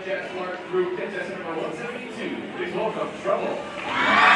Jazz Mark through contestant number 172. Please welcome Trouble.